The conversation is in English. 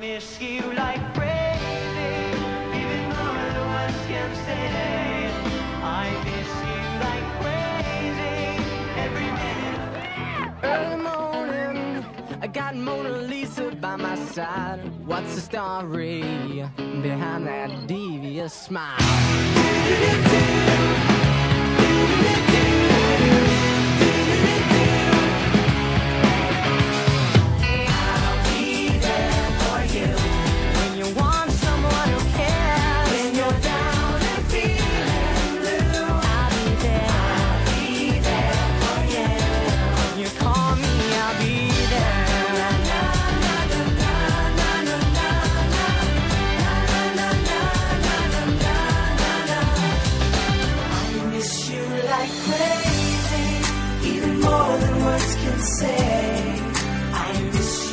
miss you like crazy, even though no one can say. I miss you like crazy, every minute. Early morning, I got Mona Lisa by my side. What's the story behind that devious smile? can say I miss you.